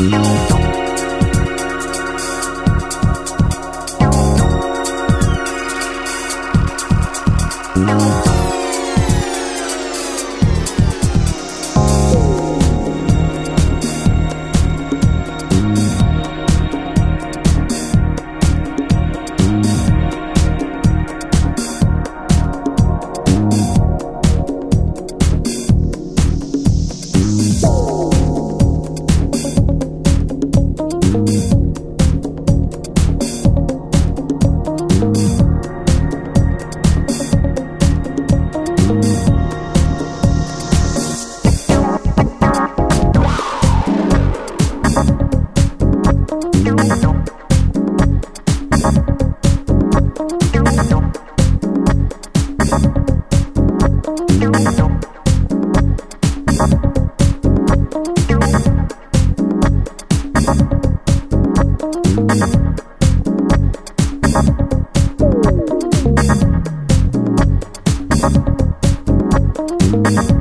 No. Thank